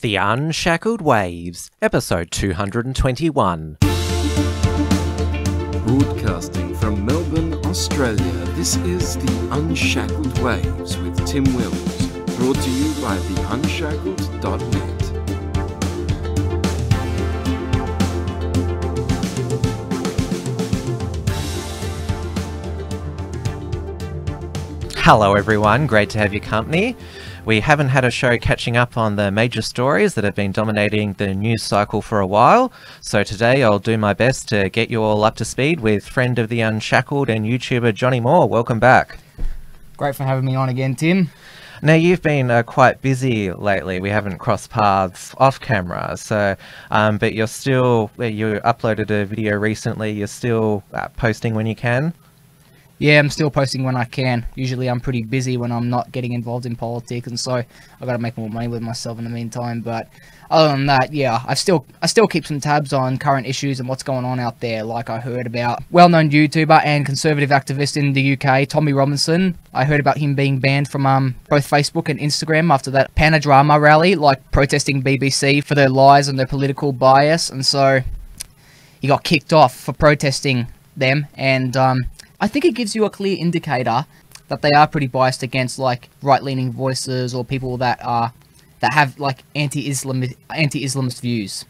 The Unshackled Waves, episode 221. Broadcasting from Melbourne, Australia, this is The Unshackled Waves with Tim Wills, brought to you by theunshackled.net. Hello, everyone. Great to have your company. We haven't had a show catching up on the major stories that have been dominating the news cycle for a while, so today I'll do my best to get you all up to speed with friend of the Unshackled and YouTuber Johnny Moore. Welcome back. Great for having me on again, Tim. Now you've been uh, quite busy lately. We haven't crossed paths off camera, so um, but you're still you uploaded a video recently. You're still uh, posting when you can. Yeah, I'm still posting when I can. Usually I'm pretty busy when I'm not getting involved in politics, and so I've got to make more money with myself in the meantime. But other than that, yeah, I still I still keep some tabs on current issues and what's going on out there. Like I heard about well-known YouTuber and conservative activist in the UK, Tommy Robinson. I heard about him being banned from um, both Facebook and Instagram after that Panodrama rally, like protesting BBC for their lies and their political bias, and so he got kicked off for protesting them and um, I think it gives you a clear indicator that they are pretty biased against like right-leaning voices or people that are that have like anti-Islam anti-Islamist views.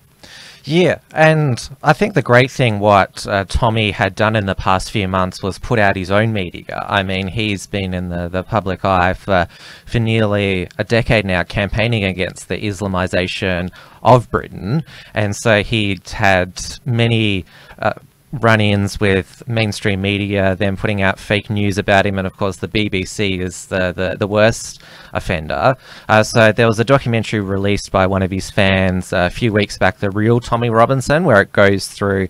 Yeah, and I think the great thing what uh, Tommy had done in the past few months was put out his own media. I mean, he's been in the, the public eye for, for nearly a decade now campaigning against the Islamization of Britain, and so he'd had many uh, run-ins with mainstream media, them putting out fake news about him, and of course the BBC is the the, the worst offender. Uh, so there was a documentary released by one of his fans uh, a few weeks back, the real Tommy Robinson, where it goes through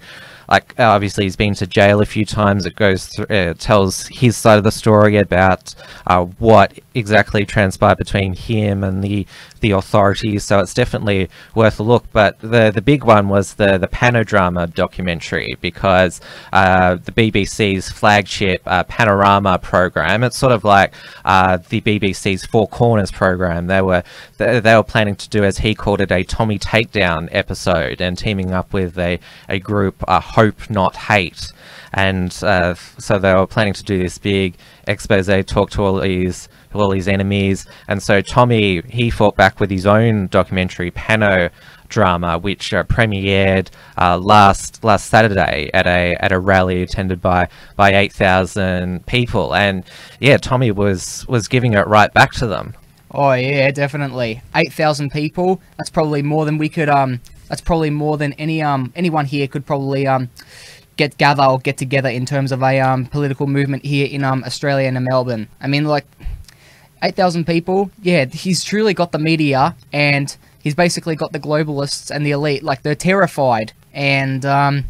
like obviously he's been to jail a few times. It goes through, it tells his side of the story about uh, what exactly transpired between him and the the authorities. So it's definitely worth a look. But the the big one was the the Panodrama documentary because uh, the BBC's flagship uh, Panorama program. It's sort of like uh, the BBC's Four Corners program. They were they, they were planning to do as he called it a Tommy Takedown episode and teaming up with a a group. Uh, hope, not hate. And uh, so they were planning to do this big expose, talk to all these all his enemies. And so Tommy, he fought back with his own documentary, Pano Drama, which uh, premiered uh, last last Saturday at a at a rally attended by by eight thousand people. And yeah, Tommy was was giving it right back to them. Oh yeah, definitely. Eight thousand people. That's probably more than we could um that's probably more than any um anyone here could probably um get gather or get together in terms of a um political movement here in um Australia and in Melbourne. I mean like 8,000 people. Yeah, he's truly got the media and he's basically got the globalists and the elite like they're terrified and um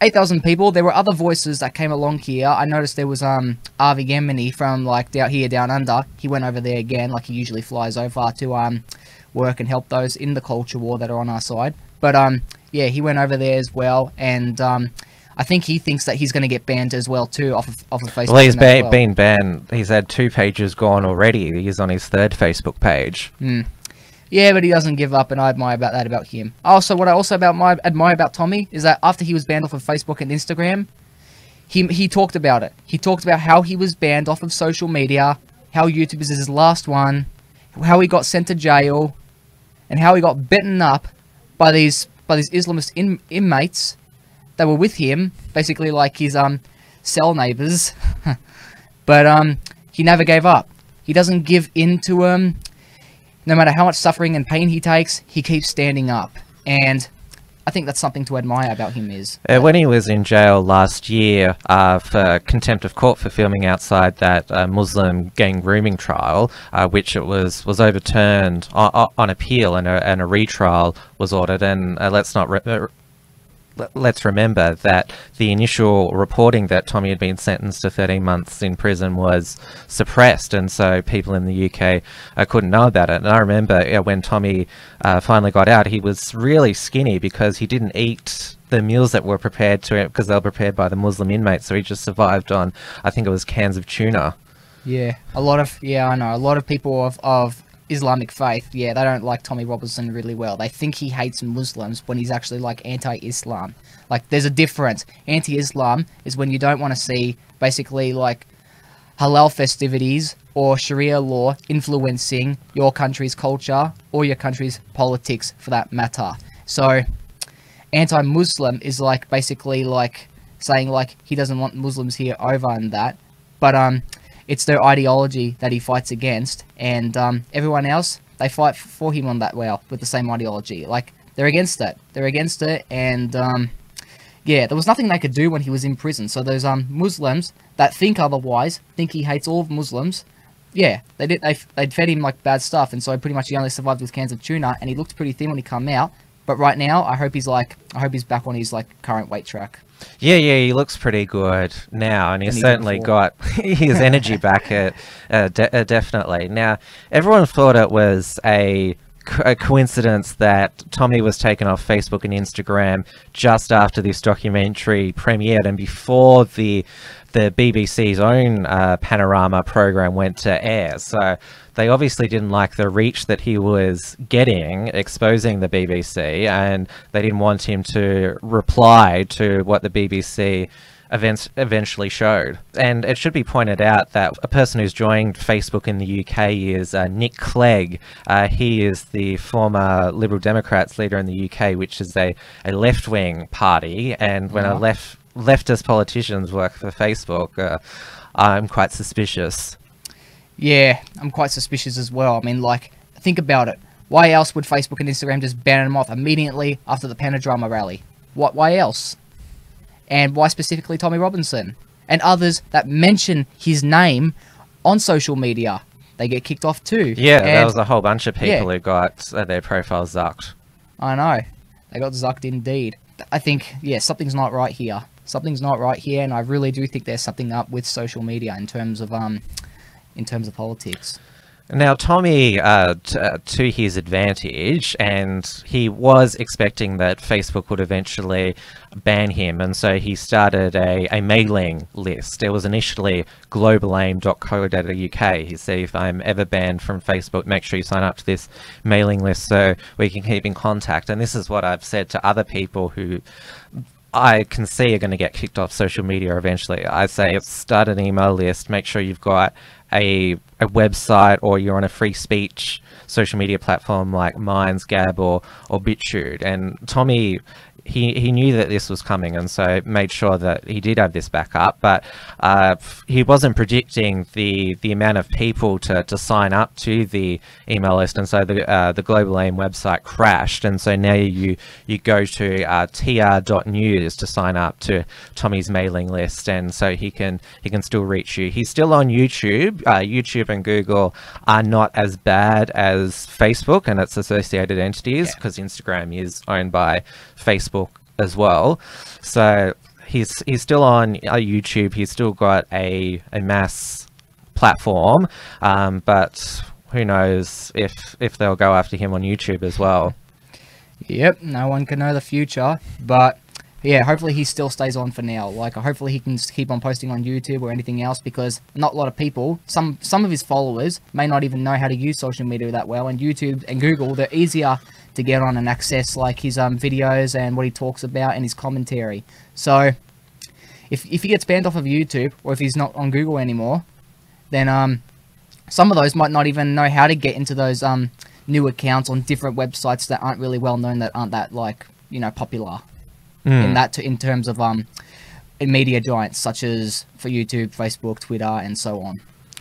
8,000 people. There were other voices that came along here. I noticed there was um Avi Yemini from like down here down under. He went over there again like he usually flies over to um work and help those in the culture war that are on our side. But um, yeah, he went over there as well, and um, I think he thinks that he's going to get banned as well too off of, off of Facebook. Well, he's ba- well. been banned. He's had two pages gone already. He's on his third Facebook page. Mm. Yeah, but he doesn't give up, and I admire about that about him. Also, what I also about my admire about Tommy is that after he was banned off of Facebook and Instagram, he he talked about it. He talked about how he was banned off of social media, how YouTube is his last one, how he got sent to jail, and how he got bitten up by these by these Islamist in, inmates that were with him, basically like his um cell neighbors. but um he never gave up. He doesn't give in to them. Um, no matter how much suffering and pain he takes, he keeps standing up. And I think that's something to admire about him is. Uh, when he was in jail last year uh, for contempt of court for filming outside that uh, Muslim gang grooming trial, uh, which it was was overturned on, on appeal and a, and a retrial was ordered, and uh, let's not uh, let's remember that the initial reporting that Tommy had been sentenced to 13 months in prison was suppressed, and so people in the UK uh, couldn't know about it. And I remember uh, when Tommy uh, finally got out, he was really skinny because he didn't eat the meals that were prepared to him because they were prepared by the Muslim inmates, so he just survived on, I think it was cans of tuna. Yeah, a lot of yeah, I know a lot of people of of Islamic faith, yeah, they don't like Tommy Robinson really well. They think he hates Muslims when he's actually like anti-Islam. Like there's a difference. Anti-Islam is when you don't want to see basically like halal festivities or Sharia law influencing your country's culture or your country's politics for that matter. So anti-Muslim is like basically like saying like he doesn't want Muslims here over and that, but um, it's their ideology that he fights against, and um, everyone else they fight for him on that well with the same ideology. Like they're against it, they're against it, and um, yeah, there was nothing they could do when he was in prison. So those um Muslims that think otherwise, think he hates all Muslims. Yeah, they did. They they'd fed him like bad stuff, and so pretty much he only survived with cans of tuna, and he looked pretty thin when he come out. But right now, I hope he's like, I hope he's back on his like current weight track. Yeah, yeah, he looks pretty good now, and he's And he certainly got his energy back. At, uh, de- uh, definitely. Now, everyone thought it was a, a coincidence that Tommy was taken off Facebook and Instagram just after this documentary premiered, and before the the BBC's own uh, Panorama program went to air. So they obviously didn't like the reach that he was getting exposing the BBC, and they didn't want him to reply to what the BBC events eventually showed. And it should be pointed out that a person who's joined Facebook in the UK is uh, Nick Clegg. Uh, he is the former Liberal Democrats leader in the UK, which is a, a left wing party. And when a left leftist politicians work for Facebook, uh, I'm quite suspicious. Yeah, I'm quite suspicious as well. I mean, like, think about it. Why else would Facebook and Instagram just ban them off immediately after the Panodrama rally? What? Why else? And why specifically Tommy Robinson and others that mention his name on social media? They get kicked off too. Yeah, there was a whole bunch of people yeah. who got uh, their profiles zucked. I know. They got zucked indeed. I think, yeah, something's not right here. Something's not right here, and I really do think there's something up with social media in terms of um, in terms of politics. Now, Tommy, uh, uh, to his advantage, and he was expecting that Facebook would eventually ban him, and so he started a, a mailing list. It was initially globalaim.co.uk. He said, if I'm ever banned from Facebook, make sure you sign up to this mailing list so we can keep in contact. And this is what I've said to other people who I can see you're going to get kicked off social media eventually. I say start an email list, make sure you've got a, a website or you're on a free speech social media platform like Minds, Gab, or, or BitChute. And Tommy, he, he knew that this was coming and so made sure that he did have this backup. But uh, f- he wasn't predicting the, the amount of people to, to sign up to the email list. And so the, uh, the Global AIM website crashed. And so now you, you go to uh, tr.news to sign up to Tommy's mailing list. And so he can, he can still reach you. He's still on YouTube. Uh, YouTube and Google are not as bad as Facebook and its associated entities Yeah. because Instagram is owned by Facebook as well. So he's he's still on uh, YouTube. He's still got a a mass platform, um, but who knows if if they'll go after him on YouTube as well. Yep, no one can know the future, but yeah, hopefully he still stays on for now. Like, hopefully he can keep on posting on YouTube or anything else because not a lot of people, some some of his followers may not even know how to use social media that well. And YouTube and Google, they're easier to get on and access like his um videos and what he talks about and his commentary. So, if if he gets banned off of YouTube or if he's not on Google anymore, then um some of those might not even know how to get into those um new accounts on different websites that aren't really well known that aren't that like you know popular in Mm. that t- in terms of um in media giants such as for YouTube, Facebook, Twitter, and so on,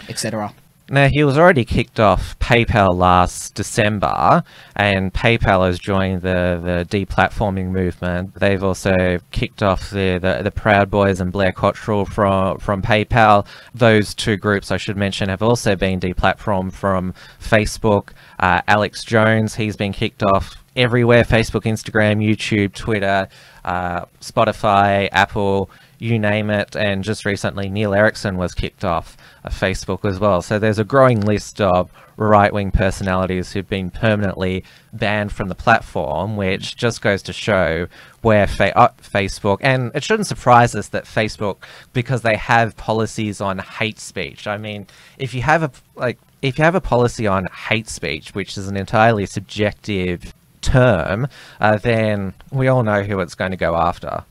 etc. Now he was already kicked off PayPal last December, and PayPal has joined the the deplatforming movement. They've also kicked off the, the the Proud Boys and Blair Cottrell from from PayPal. Those two groups, I should mention, have also been deplatformed from Facebook. Uh, Alex Jones, he's been kicked off everywhere: Facebook, Instagram, YouTube, Twitter, uh, Spotify, Apple. you name it. And just recently, Neil Erikson was kicked off of Facebook as well. So there's a growing list of right wing personalities who've been permanently banned from the platform, which just goes to show where fa- uh, Facebook, and it shouldn't surprise us that Facebook, because they have policies on hate speech. I mean, if you have a like, if you have a policy on hate speech, which is an entirely subjective term, uh, then we all know who it's going to go after.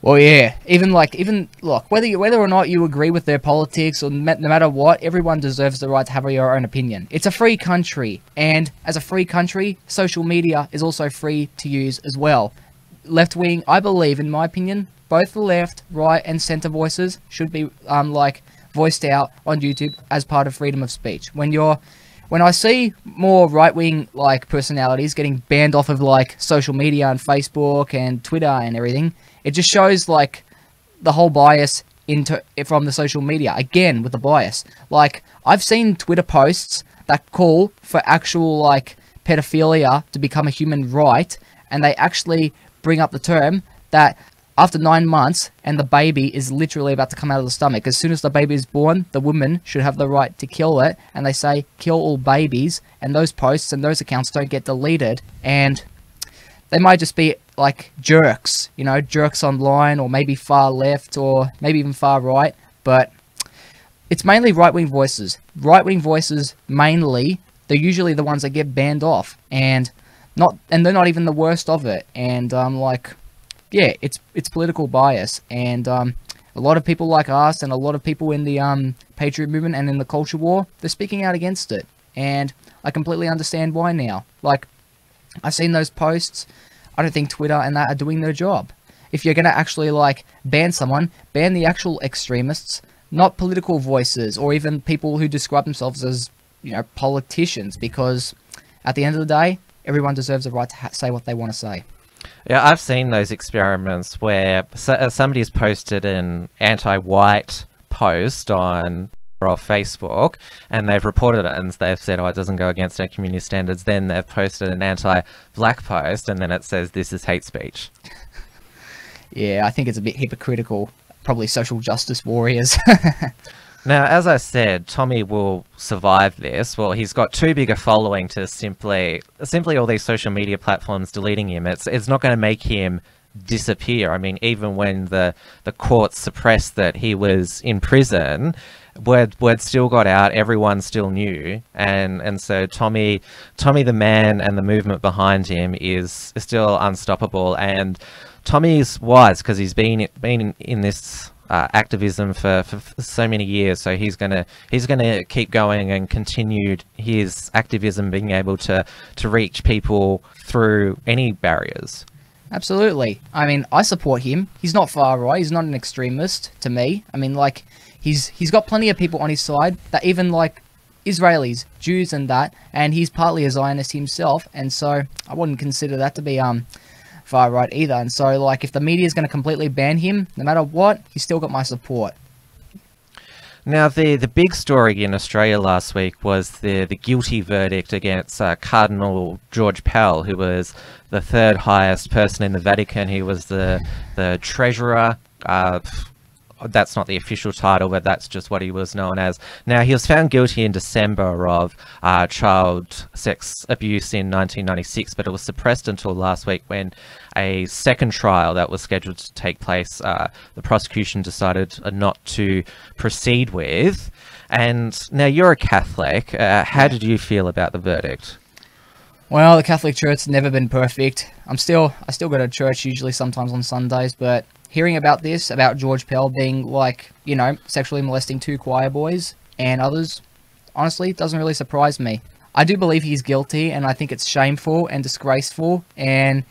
Well, yeah. Even like, even look, whether you, whether or not you agree with their politics or no matter what, everyone deserves the right to have your own opinion. It's a free country, and as a free country, social media is also free to use as well. Left wing, I believe, in my opinion, both the left, right, and center voices should be um like voiced out on YouTube as part of freedom of speech. When you're when I see more right wing like personalities getting banned off of like social media and Facebook and Twitter and everything, it just shows like the whole bias into from the social media again with the bias. Like I've seen Twitter posts that call for actual like pedophilia to become a human right, and they actually bring up the term that after nine months and the baby is literally about to come out of the stomach, as soon as the baby is born, the woman should have the right to kill it. And they say kill all babies, and those posts and those accounts don't get deleted. And they might just be like jerks, you know, jerks online, or maybe far left, or maybe even far right. But it's mainly right wing voices. Right wing voices mainly. They're usually the ones that get banned off, and not and they're not even the worst of it. And I'm um, like yeah, it's it's political bias, and um, a lot of people like us, and a lot of people in the um, patriot movement and in the culture war, they're speaking out against it, and I completely understand why now. Like, I've seen those posts. I don't think Twitter and that are doing their job. If you're gonna actually like ban someone, ban the actual extremists, not political voices or even people who describe themselves as you know politicians, because at the end of the day, everyone deserves the right to ha- say what they want to say. Yeah, I've seen those experiments where uh, somebody's posted an anti-white post on or Facebook, and they've reported it, and they've said, "Oh, it doesn't go against our community standards." Then they've posted an anti-black post, and then it says, "This is hate speech." yeah, I think it's a bit hypocritical. Probably social justice warriors. Now, as I said, Tommy will survive this. Well, he's got too big a following to simply, simply all these social media platforms deleting him. It's, it's not going to make him disappear. I mean, even when the, the courts suppressed that he was in prison, word word still got out. Everyone still knew, and and so Tommy, Tommy the man, and the movement behind him is, still unstoppable. And Tommy's wise because he's been been in this uh, activism for, for, so many years. So he's gonna he's gonna keep going and continue his activism, being able to to reach people through any barriers. Absolutely. I mean, I support him. He's not far right. He's not an extremist to me. I mean, like he's he's got plenty of people on his side that even like Israelis, Jews, and that, and he's partly a Zionist himself, and so I wouldn't consider that to be um far right either. And so, like, if the media is going to completely ban him, no matter what, he's still got my support. Now, the, the big story in Australia last week was the, the guilty verdict against uh, Cardinal George Pell, who was the third highest person in the Vatican. He was the, the treasurer. Uh, that's not the official title, but that's just what he was known as. Now, he was found guilty in December of uh, child sex abuse in 1996, but it was suppressed until last week when a second trial that was scheduled to take place, uh, the prosecution decided not to proceed with. And now you're a Catholic. Uh, how did you feel about the verdict? Well, the Catholic Church's never been perfect. I'm still, I still go to church usually sometimes on Sundays, but hearing about this, about George Pell being like, you know, sexually molesting two choir boys and others, honestly, doesn't really surprise me. I do believe he's guilty, and I think it's shameful and disgraceful, and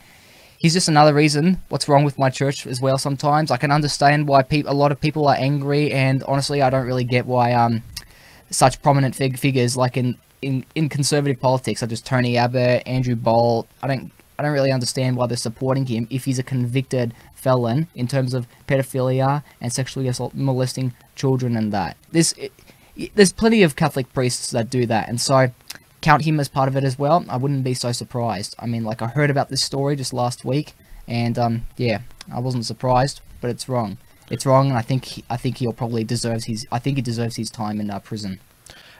he's just another reason what's wrong with my church as well. Sometimes I can understand why pe- a lot of people are angry, and honestly, I don't really get why um such prominent fig- figures like in, in in conservative politics, such as Tony Abbott, Andrew Bolt, I don't I don't really understand why they're supporting him if he's a convicted felon in terms of pedophilia and sexually assault, molesting children and that. There's, there's plenty of Catholic priests that do that, and so count him as part of it as well. I wouldn't be so surprised. I mean, like I heard about this story just last week, and um, yeah, I wasn't surprised, but it's wrong. It's wrong, and I think he, I think he'll probably deserves his I think he deserves his time in uh, prison.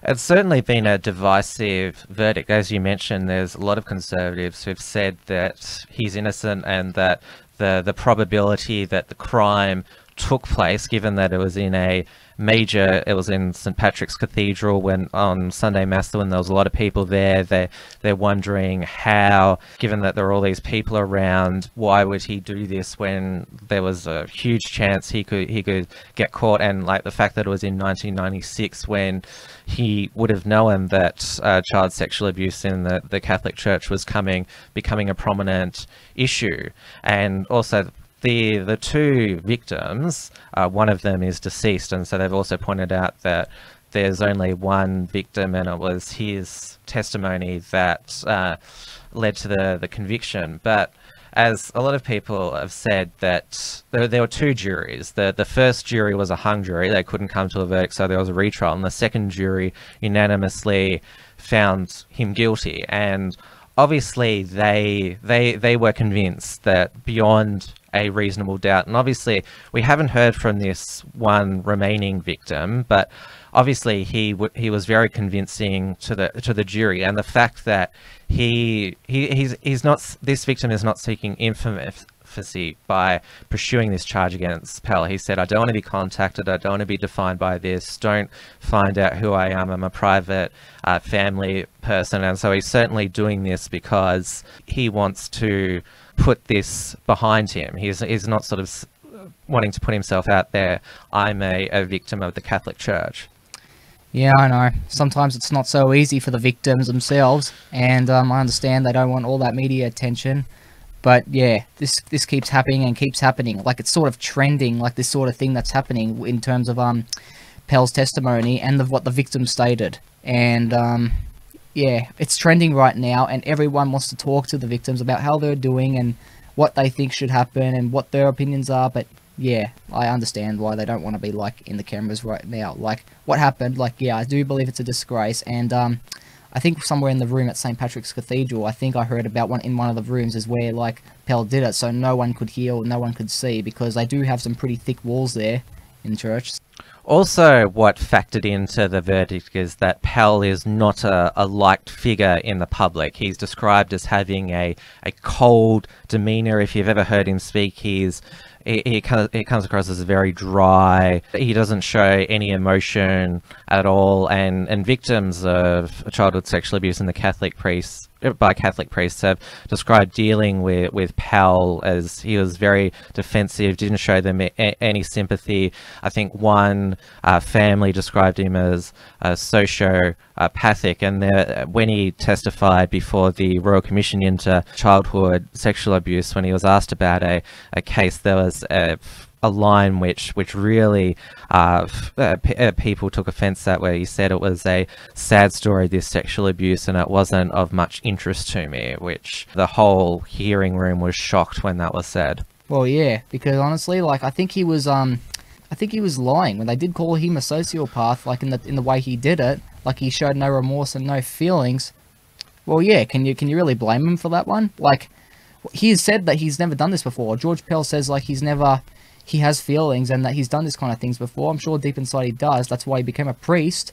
It's certainly been a divisive verdict. As you mentioned, there's a lot of conservatives who've said that he's innocent and that the the probability that the crime took place, given that it was in a major, it was in St Patrick's Cathedral when on Sunday Mass when there was a lot of people there. They they're wondering how, given that there are all these people around, why would he do this when there was a huge chance he could he could get caught, and like the fact that it was in 1996 when he would have known that uh, child sexual abuse in the, the Catholic Church was coming becoming a prominent issue, and also the the two victims, uh, one of them is deceased, and so they've also pointed out that there's only one victim, and it was his testimony that uh, led to the the conviction. But as a lot of people have said, that there, there were two juries. The the first jury was a hung jury; they couldn't come to a verdict, so there was a retrial, and the second jury unanimously found him guilty and obviously they they they were convinced that beyond a reasonable doubt. And obviously, we haven't heard from this one remaining victim, but obviously he he was very convincing to the to the jury, and the fact that he he he's he's not this victim is not seeking infamy by pursuing this charge against Pell. He said, I don't want to be contacted. I don't want to be defined by this. Don't find out who I am. I'm a private uh, family person. And so he's certainly doing this because he wants to put this behind him. He's, he's not sort of wanting to put himself out there. I'm a, a victim of the Catholic Church. Yeah, I know. Sometimes it's not so easy for the victims themselves, and um, I understand they don't want all that media attention. But yeah, this this keeps happening and keeps happening. Like it's sort of trending, like this sort of thing that's happening in terms of um, Pell's testimony and of what the victim stated. And um, yeah, it's trending right now, and everyone wants to talk to the victims about how they're doing and what they think should happen and what their opinions are. But yeah, I understand why they don't want to be like in the cameras right now. Like what happened? Like yeah, I do believe it's a disgrace, and um, I think somewhere in the room at St Patrick's Cathedral, I think I heard about one in one of the rooms is where like Pell did it, so no one could hear, or no one could see because they do have some pretty thick walls there in church. Also, what factored into the verdict is that Pell is not a, a, liked figure in the public. He's described as having a, a cold demeanour. If you've ever heard him speak, he's he, he comes across as very dry. He doesn't show any emotion at all. And, and victims of childhood sexual abuse in the Catholic priests by Catholic priests have described dealing with with Pell as he was very defensive, didn't show them any sympathy. I think one uh, family described him as uh, sociopathic, and when he testified before the Royal Commission into Childhood Sexual Abuse, when he was asked about a, a case, there was a a line which which really uh, uh, uh, people took offence at where he said it was a sad story this sexual abuse and it wasn't of much interest to me which the whole hearing room was shocked when that was said. Well yeah because honestly like i think he was um i think he was lying. When they did call him a sociopath like in the in the way he did it like he showed no remorse and no feelings. Well yeah can you can you really blame him for that one? Like he has said that he's never done this before. George pell says like he's never he has feelings and that he's done this kind of things before. I'm sure deep inside he does. That's why he became a priest.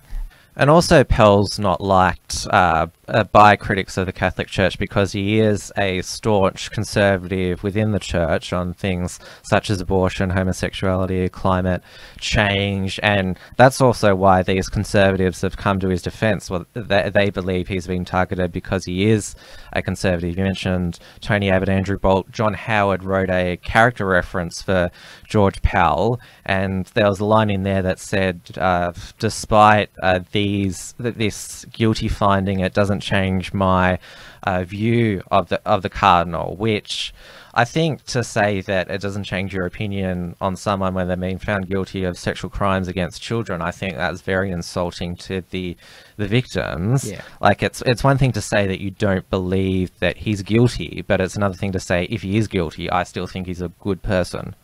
And also, Pell's not liked uh, uh, by critics of the Catholic Church because he is a staunch conservative within the church on things such as abortion, homosexuality, climate change, and that's also why these conservatives have come to his defense. Well, they, they believe he's been targeted because he is a conservative. You mentioned Tony Abbott, Andrew Bolt, John Howard wrote a character reference for George Pell, and there was a line in there that said, uh, despite uh, these this guilty finding, it doesn't doesn't change my uh, view of the of the cardinal, which I think to say that it doesn't change your opinion on someone when they're being found guilty of sexual crimes against children, I think that's very insulting to the the victims. Yeah. Like it's it's one thing to say that you don't believe that he's guilty, but it's another thing to say if he is guilty, I still think he's a good person.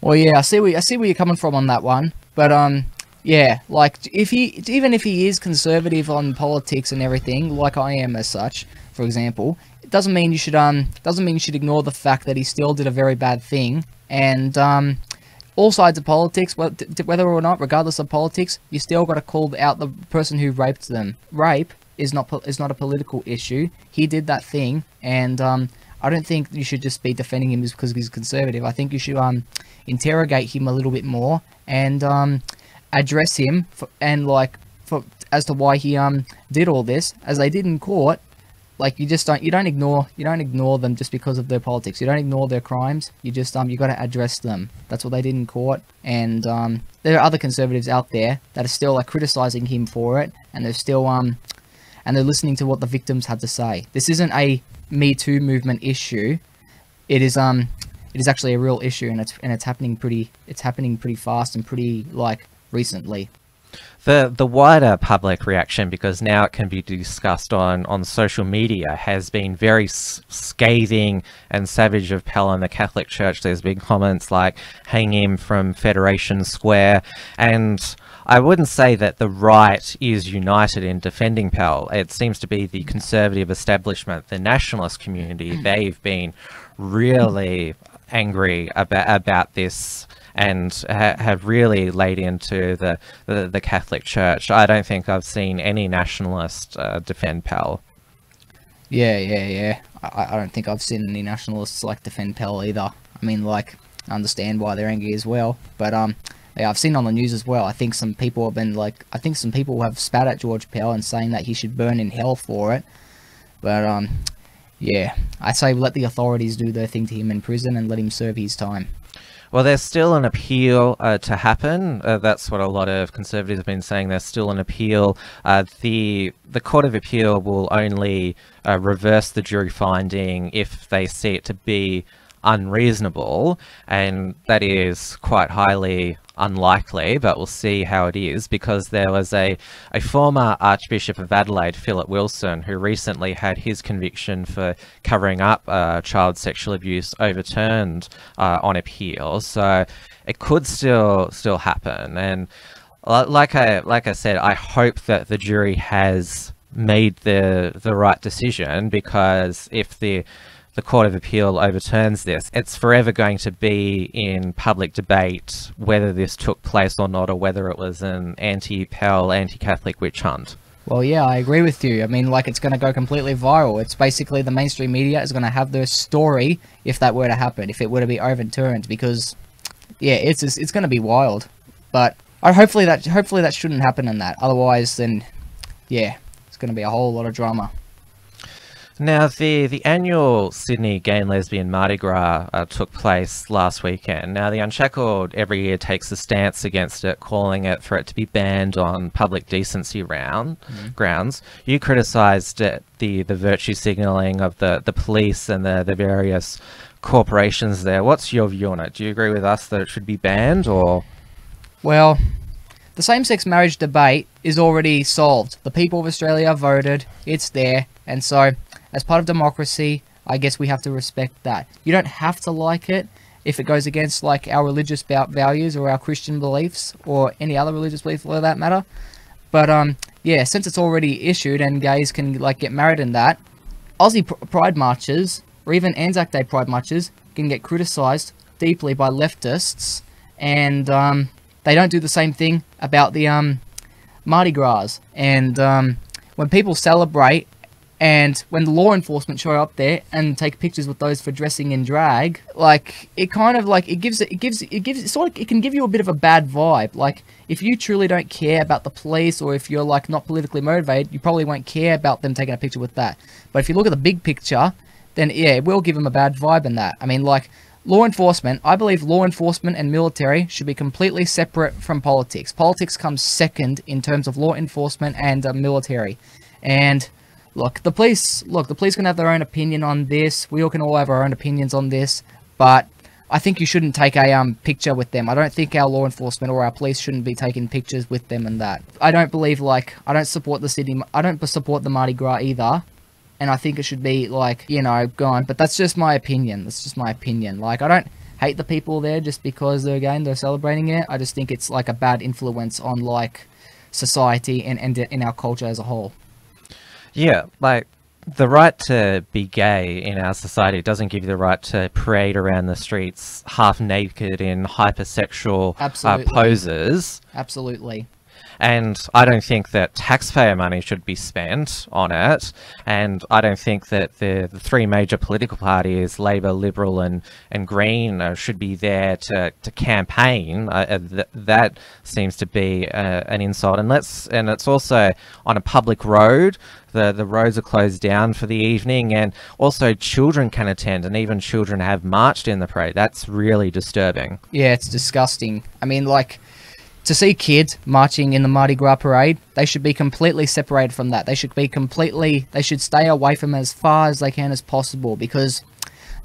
Well, yeah, I see where I see where you're coming from on that one, but um, yeah, like if he even if he is conservative on politics and everything, like I am as such, for example, it doesn't mean you should um doesn't mean you should ignore the fact that he still did a very bad thing. And um, all sides of politics, whether or not, regardless of politics, you still got to call out the person who raped them. Rape is not is not a political issue. He did that thing, and um, I don't think you should just be defending him just because he's conservative. I think you should um, interrogate him a little bit more and um, address him for, and like for as to why he um did all this, as they did in court. Like you just don't you don't ignore you don't ignore them just because of their politics. You don't ignore their crimes. You just um you got to address them. That's what they did in court. And um there are other conservatives out there that are still like criticizing him for it, and they're still um and they're listening to what the victims had to say. This isn't a Me Too movement issue. It is um it is actually a real issue and it's and it's happening pretty it's happening pretty fast and pretty like recently. The the wider public reaction, because now it can be discussed on, on social media, has been very scathing and savage of Pell and the Catholic Church. There's been comments like "hang him from Federation Square," and I wouldn't say that the right is united in defending Pell. It seems to be the conservative establishment, the nationalist community. Hmm. They've been really angry about about this and ha have really laid into the, the, the Catholic Church. I don't think I've seen any nationalist uh, defend Pell. Yeah, yeah, yeah. I, I don't think I've seen any nationalists like defend Pell either. I mean, like, I understand why they're angry as well, but um, yeah, I've seen on the news as well. I think some people have been like, I think some people have spat at George Pell and saying that he should burn in hell for it. But um, yeah, I say let the authorities do their thing to him in prison and let him serve his time. Well, there's still an appeal uh, to happen. Uh, that's what a lot of conservatives have been saying. There's still an appeal. Uh, the the Court of Appeal will only uh, reverse the jury finding if they see it to be unreasonable, and that is quite highly unlikely, but we'll see how it is because there was a, a former Archbishop of Adelaide, Philip Wilson, who recently had his conviction for covering up uh, child sexual abuse overturned uh, on appeal. So it could still still happen. And like I like I said, I hope that the jury has made the the right decision because if the the Court of Appeal overturns this, it's forever going to be in public debate whether this took place or not, or whether it was an anti-Pell, anti-Catholic witch hunt. Well, yeah, I agree with you. I mean, like, it's going to go completely viral. It's basically the mainstream media is going to have their story if that were to happen, if it were to be overturned, because, yeah, it's just, it's going to be wild. But I hopefully that hopefully that shouldn't happen in that. Otherwise, then, yeah, it's going to be a whole lot of drama. Now, the, the annual Sydney Gay and Lesbian Mardi Gras uh, took place last weekend. Now, the Unshackled every year takes a stance against it, calling it for it to be banned on public decency round, mm-hmm. grounds. You criticised it, the, the virtue signalling of the, the police and the, the various corporations there. What's your view on it? Do you agree with us that it should be banned, or...? Well, the same-sex marriage debate is already solved. The people of Australia voted, it's there, and so as part of democracy, I guess we have to respect that. You don't have to like it if it goes against like our religious values or our Christian beliefs or any other religious belief for that matter. But um, yeah, since it's already issued and gays can like get married in that, Aussie pride marches or even Anzac Day pride marches can get criticised deeply by leftists, and um, they don't do the same thing about the um, Mardi Gras. And um, when people celebrate and when the law enforcement show up there and take pictures with those for dressing in drag, like it kind of like it gives it, gives it gives it sort of it can give you a bit of a bad vibe. Like if you truly don't care about the police or if you're like not politically motivated, you probably won't care about them taking a picture with that. But if you look at the big picture, then yeah, it will give them a bad vibe in that. I mean, like law enforcement, I believe law enforcement and military should be completely separate from politics. Politics comes second in terms of law enforcement and uh, military, and Look, the police, look, the police can have their own opinion on this. We all can all have our own opinions on this, but I think you shouldn't take a um picture with them. I don't think our law enforcement or our police shouldn't be taking pictures with them and that. I don't believe like I don't support the city. I don't support the Mardi Gras either, and I think it should be like you know gone. But that's just my opinion. That's just my opinion. Like I don't hate the people there just because they're again they're celebrating it. I just think it's like a bad influence on like society and and in our culture as a whole. Yeah, like the right to be gay in our society doesn't give you the right to parade around the streets half naked in hypersexual uh, poses. Absolutely. And I don't think that taxpayer money should be spent on it. And I don't think that the, the three major political parties, Labour, Liberal, and, and Green, uh, should be there to, to campaign. Uh, uh, th- that seems to be uh, an insult. And let's and it's also on a public road. The, the roads are closed down for the evening, and also children can attend, and even children have marched in the parade. That's really disturbing. Yeah, it's disgusting. I mean, like, to see kids marching in the Mardi Gras parade, they should be completely separated from that. They should be completely, they should stay away from as far as they can as possible because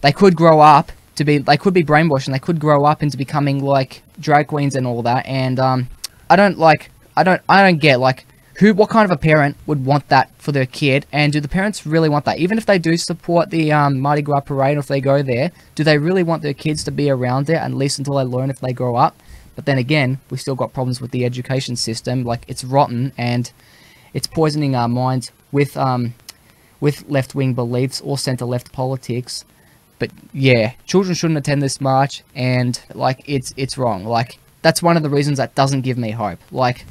they could grow up to be, they could be brainwashed and they could grow up into becoming like drag queens and all that. And, um, I don't like, I don't, I don't get like, who, what kind of a parent would want that for their kid? And do the parents really want that? Even if they do support the um, Mardi Gras parade, or if they go there, do they really want their kids to be around it at least until they learn if they grow up? But then again, we still got problems with the education system. Like it's rotten and it's poisoning our minds with um with left wing beliefs or centre left politics. But yeah, children shouldn't attend this march, and like it's it's wrong. Like that's one of the reasons that doesn't give me hope. Like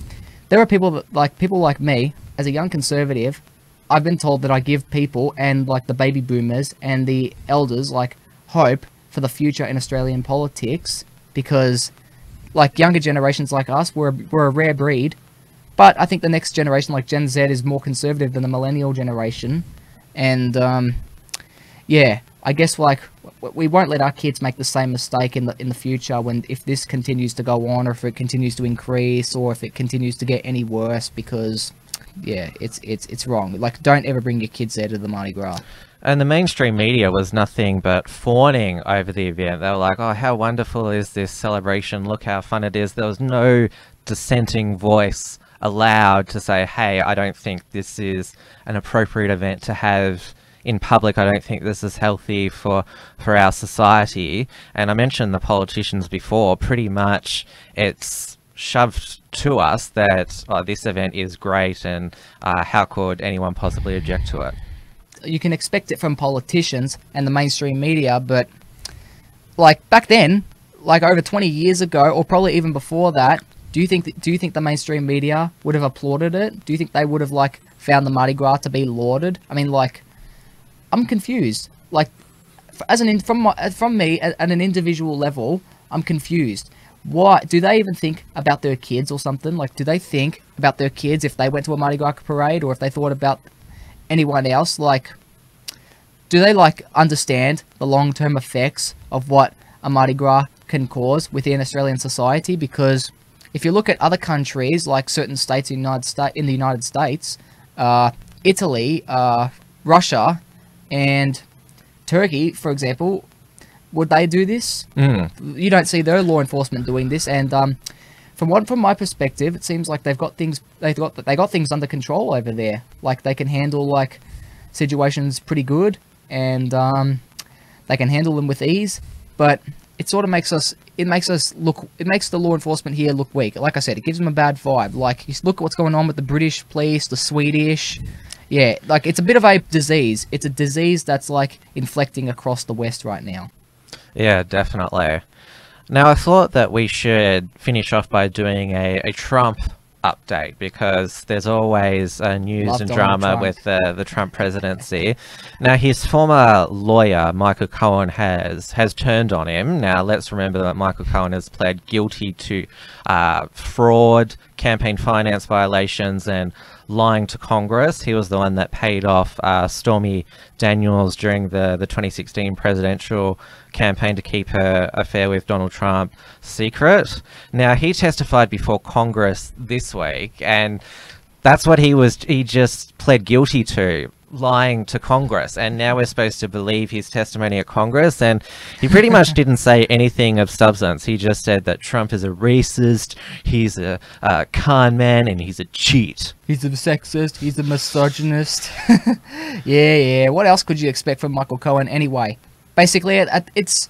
there are people that like people like me as a young conservative. I've been told that I give people and like the baby boomers and the elders like hope for the future in Australian politics because like younger generations like us, we're, we're a rare breed. But I think the next generation, like Gen Z, is more conservative than the millennial generation. And, um, yeah, I guess, like, we won't let our kids make the same mistake in the, in the future when, if this continues to go on, or if it continues to increase, or if it continues to get any worse, because, yeah, it's, it's, it's wrong. Like, don't ever bring your kids there to the Mardi Gras. And the mainstream media was nothing but fawning over the event. They were like, oh, how wonderful is this celebration? Look how fun it is. There was no dissenting voice allowed to say, hey, I don't think this is an appropriate event to have in public. I don't think this is healthy for, for our society. And I mentioned the politicians before, pretty much it's shoved to us that oh, this event is great and uh, how could anyone possibly object to it? You can expect it from politicians and the mainstream media, but like back then, like over 20 years ago, or probably even before that, do you think do you think the mainstream media would have applauded it? Do you think they would have like found the Mardi Gras to be lauded? I mean, like, I'm confused. Like, as an in, from my, uh, from me at, at an individual level, I'm confused. Why do they even think about their kids or something? Like, do they think about their kids if they went to a Mardi Gras parade, or if they thought about anyone else like do they like understand the long-term effects of what a Mardi Gras can cause within Australian society because if you look at other countries like certain states in the United States in the United States uh, Italy uh, Russia and Turkey for example would they do this Mm. you don't see their law enforcement doing this and um, from what from my perspective it seems like they've got things they've got they got things under control over there. Like they can handle like situations pretty good and um, they can handle them with ease but it sort of makes us it makes us look it makes the law enforcement here look weak. Like i said it gives them a bad vibe. Like you look at what's going on with the british police the swedish. Yeah like it's a bit of a disease. It's a disease that's like inflecting across the west right now. Yeah, definitely. Now, I thought that we should finish off by doing a, a Trump update because there's always uh, news Love and Donald drama Trump. with uh, the Trump presidency. Now, his former lawyer, Michael Cohen, has has turned on him. Now, let's remember that Michael Cohen has pled guilty to uh, fraud, campaign finance violations, and lying to Congress. He was the one that paid off uh, Stormy Daniels during the, the 2016 presidential campaign to keep her affair with Donald Trump secret. Now, he testified before Congress this week, and that's what he was, he just pled guilty to. Lying to Congress, and now we're supposed to believe his testimony at Congress. And he pretty much didn't say anything of substance. He just said that Trump is a racist, he's a, uh con man, and he's a cheat. He's a sexist. He's a misogynist. yeah, yeah. What else could you expect from Michael Cohen anyway? Basically, it, it- it's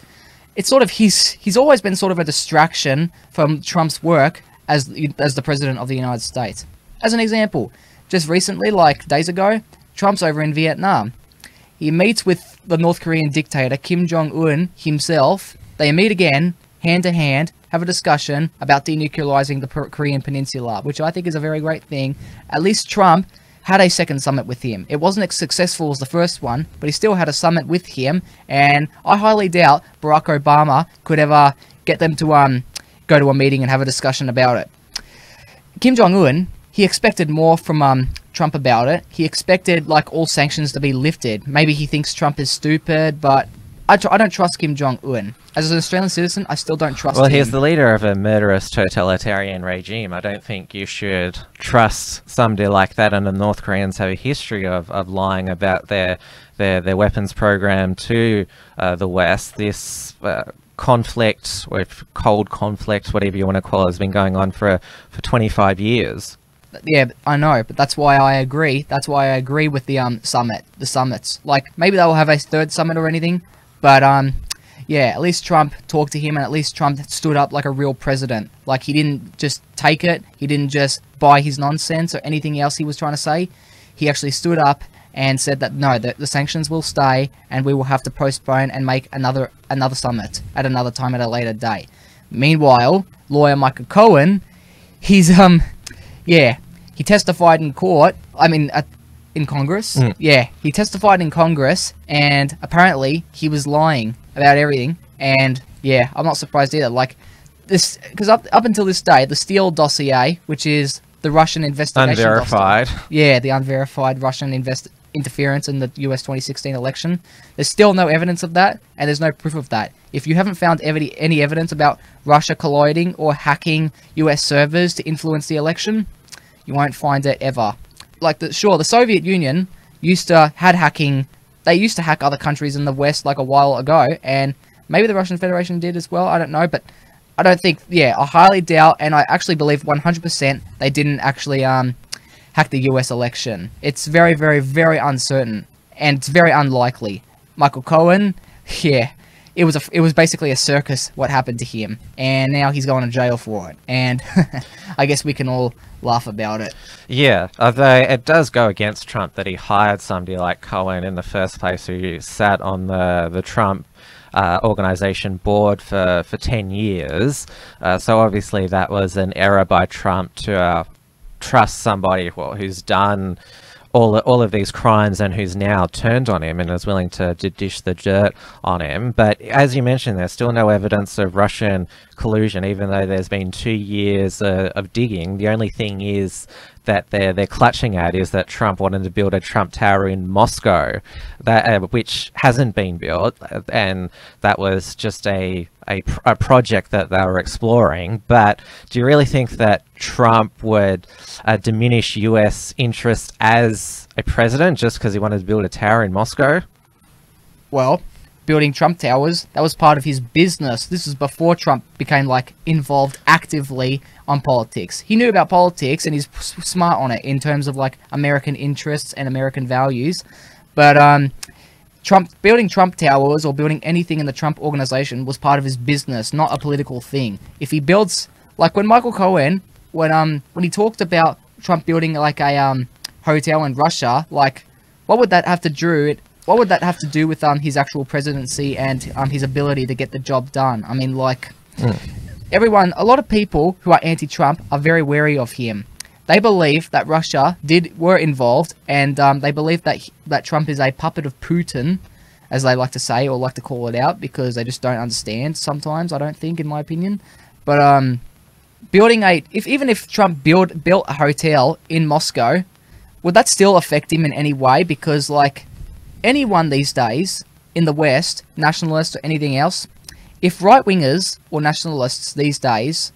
it's sort of he's he's always been sort of a distraction from Trump's work as as the president of the United States. As an example, just recently, like days ago, Trump's over in Vietnam. He meets with the North Korean dictator Kim Jong Un himself. They meet again, hand to hand, have a discussion about denuclearizing the Korean Peninsula, which I think is a very great thing. At least Trump had a second summit with him. It wasn't as successful as the first one, but he still had a summit with him, and I highly doubt Barack Obama could ever get them to um go to a meeting and have a discussion about it. Kim Jong Un, he expected more from um Trump about it. He expected like all sanctions to be lifted. Maybe he thinks Trump is stupid, but I, tr- I don't trust Kim Jong Un. As an Australian citizen, I still don't trust well, him. he's the leader of a murderous totalitarian regime. I don't think you should trust somebody like that. And the North Koreans have a history of, of lying about their their their weapons program to uh, the West. This uh, conflict, or cold conflict, whatever you want to call it, has been going on for for 25 years. Yeah, I know, but that's why I agree. That's why I agree with the um summit, the summits. Like maybe they'll have a third summit or anything, but um, yeah, at least Trump talked to him, and at least Trump stood up like a real president. Like he didn't just take it, he didn't just buy his nonsense or anything else he was trying to say. He actually stood up and said that no, the, the sanctions will stay, and we will have to postpone and make another another summit at another time at a later date. Meanwhile, lawyer Michael Cohen, he's um, yeah, he testified in court. I mean, at, in Congress. Mm. Yeah, he testified in Congress, and apparently he was lying about everything. And yeah, I'm not surprised either. Like this, because up up until this day, the Steele dossier, which is the Russian investigation, dossier- Unverified. yeah, the unverified Russian invest interference in the US 2016 election. There's still no evidence of that, and there's no proof of that. If you haven't found evi- any evidence about Russia colliding or hacking US servers to influence the election, you won't find it ever. Like the sure, the Soviet Union used to had hacking. They used to hack other countries in the West like a while ago, and maybe the Russian Federation did as well. I don't know, but I don't think. Yeah, I highly doubt, and I actually believe 100% they didn't actually um hack the US election. It's very, very, very uncertain, and it's very unlikely. Michael Cohen, yeah, it was a, it was basically a circus what happened to him, and now he's going to jail for it. And I guess we can all laugh about it. Yeah, although it does go against Trump that he hired somebody like Cohen in the first place, who sat on the the Trump uh, organization board for, for 10 years. Uh, so obviously that was an error by Trump to uh, trust somebody who's done all, all of these crimes and who's now turned on him and is willing to, to dish the dirt on him. But as you mentioned, there's still no evidence of Russian collusion, even though there's been two years uh, of digging. The only thing is that they're they're clutching at is that Trump wanted to build a Trump Tower in Moscow, that uh, which hasn't been built, and that was just a, a a project that they were exploring. But do you really think that Trump would uh, diminish U.S. interest as a president just because he wanted to build a tower in Moscow? Well, building Trump towers, that was part of his business. This was before Trump became like involved actively on politics. He knew about politics and he's smart on it in terms of like American interests and American values. But um Trump building Trump towers or building anything in the Trump organization was part of his business, not a political thing. If he builds like when Michael Cohen when um when he talked about Trump building like a um hotel in Russia, like what would that have to do what would that have to do with um his actual presidency and um his ability to get the job done? I mean, like mm. everyone, a lot of people who are anti-Trump are very wary of him. They believe that Russia did were involved, and um, they believe that that Trump is a puppet of Putin, as they like to say or like to call it out, because they just don't understand. Sometimes I don't think, in my opinion, but um, building a if even if Trump build built a hotel in Moscow, would that still affect him in any way? Because like anyone these days in the West, nationalists or anything else, if right wingers or nationalists these days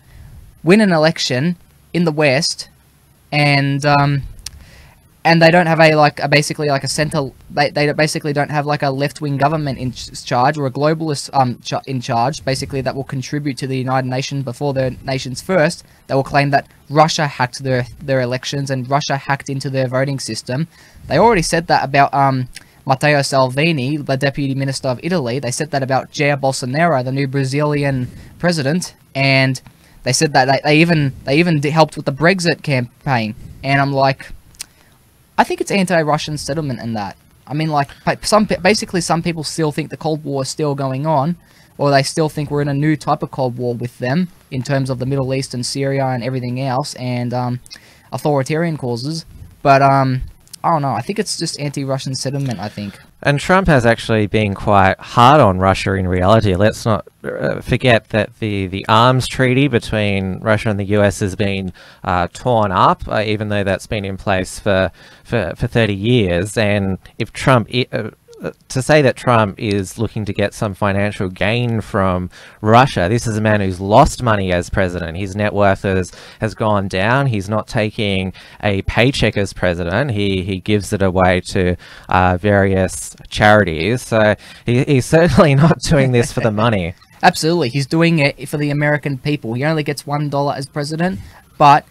win an election in the West and um, and they don't have a like a basically like a center they, they basically don't have like a left wing government in charge or a globalist um in charge basically that will contribute to the United Nations before the nations first they will claim that Russia hacked their their elections and Russia hacked into their voting system. They already said that about um Matteo Salvini, the deputy minister of Italy, they said that about Jair Bolsonaro, the new Brazilian president, and they said that they, they even they even helped with the Brexit campaign. And I'm like, I think it's anti-Russian settlement in that. I mean, like some basically some people still think the Cold War is still going on, or they still think we're in a new type of Cold War with them in terms of the Middle East and Syria and everything else and um, authoritarian causes. But um, I don't know. I think it's just anti-Russian sentiment. I think. And Trump has actually been quite hard on Russia in reality. Let's not uh, forget that the, the arms treaty between Russia and the US has been uh, torn up, uh, even though that's been in place for, for, for 30 years. And if Trump uh, to say that Trump is looking to get some financial gain from Russia, this is a man who's lost money as president. His net worth has, has gone down. He's not taking a paycheck as president. He, he gives it away to uh, various charities. So he, he's certainly not doing this for the money. Absolutely. He's doing it for the American people. He only gets $1 as president, but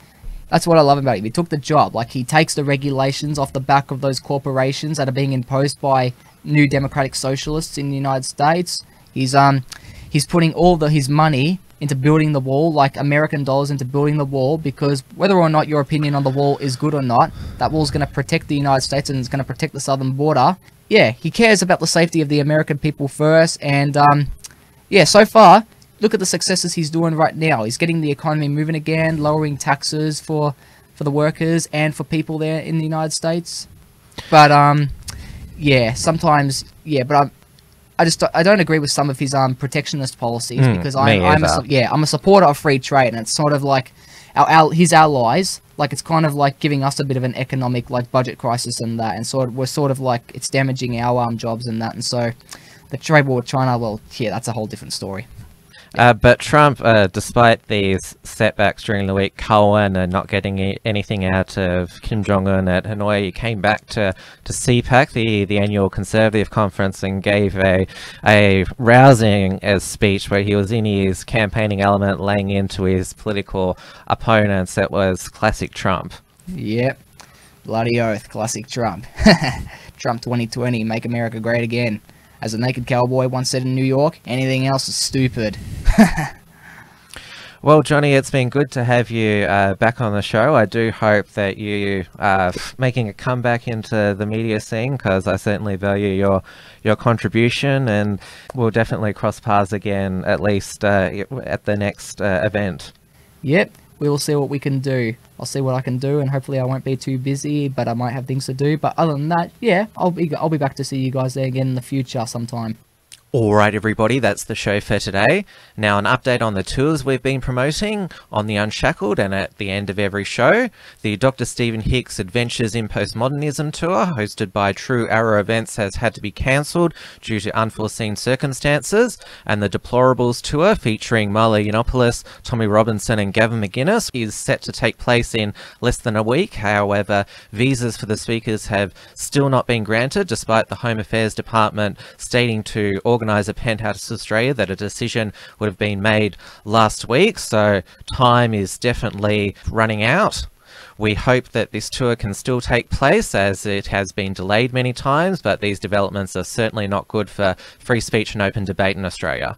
that's what I love about him. He took the job. Like, he takes the regulations off the back of those corporations that are being imposed by new democratic socialists in the United States. He's um he's putting all the his money into building the wall, like American dollars into building the wall, because whether or not your opinion on the wall is good or not, that wall's going to protect the United States and it's going to protect the southern border. Yeah, he cares about the safety of the American people first, and um, yeah, so far, look at the successes he's doing right now. He's getting the economy moving again, lowering taxes for for the workers and for people there in the United States. But um, yeah, sometimes yeah, but I'm. I just I don't agree with some of his um protectionist policies mm, because I'm, I'm a, yeah I'm a supporter of free trade and it's sort of like our, our his allies like it's kind of like giving us a bit of an economic like budget crisis and that and sort of we're sort of like it's damaging our um jobs and that and so the trade war with China well yeah that's a whole different story. Uh, but Trump, uh, despite these setbacks during the week, Cohen and not getting anything out of Kim Jong Un at Hanoi, he came back to, to CPAC, the, the annual conservative conference, and gave a a rousing uh, speech where he was in his campaigning element, laying into his political opponents. That was classic Trump. Yep, bloody oath, classic Trump. Trump 2020, make America great again. As a naked cowboy once said in New York, anything else is stupid. well, Johnny, it's been good to have you uh, back on the show. I do hope that you are making a comeback into the media scene because I certainly value your your contribution, and we'll definitely cross paths again at least uh, at the next uh, event. Yep, we will see what we can do. I'll see what I can do, and hopefully I won't be too busy, but I might have things to do. But other than that, yeah, I'll be I'll be back to see you guys there again in the future sometime. Alright everybody, that's the show for today. Now an update on the tours we've been promoting on The Unshackled and at the end of every show. The Dr. Stephen Hicks Adventures in Postmodernism tour, hosted by True Arrow Events, has had to be cancelled due to unforeseen circumstances. And the Deplorables tour, featuring Milo Yiannopoulos, Tommy Robinson and Gavin McInnes, is set to take place in less than a week. However, visas for the speakers have still not been granted, despite the Home Affairs Department stating to organise organiser Penthouse Australia that a decision would have been made last week, so time is definitely running out. We hope that this tour can still take place as it has been delayed many times, but these developments are certainly not good for free speech and open debate in Australia.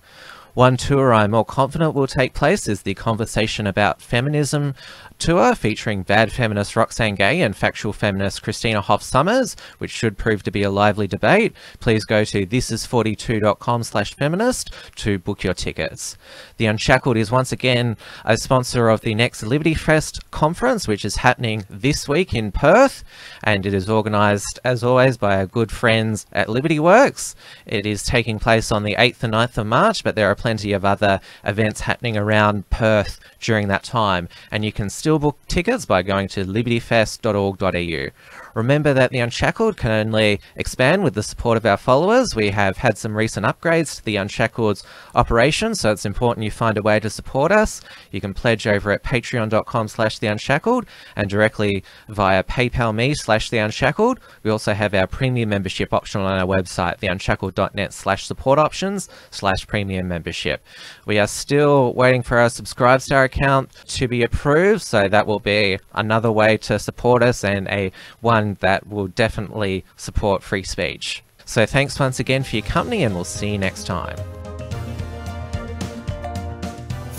One tour I'm more confident will take place is the Conversation About Feminism tour featuring bad feminist Roxane Gay and factual feminist Christina Hoff Sommers, which should prove to be a lively debate. Please go to thisis42.com slash feminist to book your tickets. The Unshackled is once again a sponsor of the next Liberty Fest conference, which is happening this week in Perth, and it is organised, as always, by our good friends at Liberty Works. It is taking place on the 8th and 9th of March, but there are plenty of other events happening around Perth during that time, and you can still book tickets by going to libertyfest.org.au. Remember that The Unshackled can only expand with the support of our followers. We have had some recent upgrades to The Unshackled's operation, so it's important you find a way to support us. You can pledge over at patreon.com slash The Unshackled and directly via PayPal me slash The Unshackled. We also have our premium membership option on our website, theunshackled.net slash support options slash premium membership. We are still waiting for our subscribe star account to be approved, so that will be another way to support us and a one one that will definitely support free speech. So thanks once again for your company and we'll see you next time.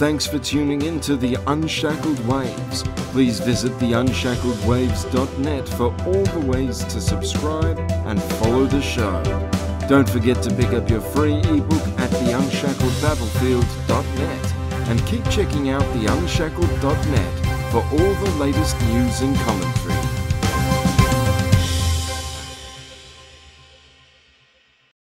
thanks for tuning in to the Unshackled Waves. Please visit theunshackledwaves.net for all the ways to subscribe and follow the show. Don't forget to pick up your free ebook at theunshackledbattlefield.net and keep checking out theunshackled.net for all the latest news and commentary.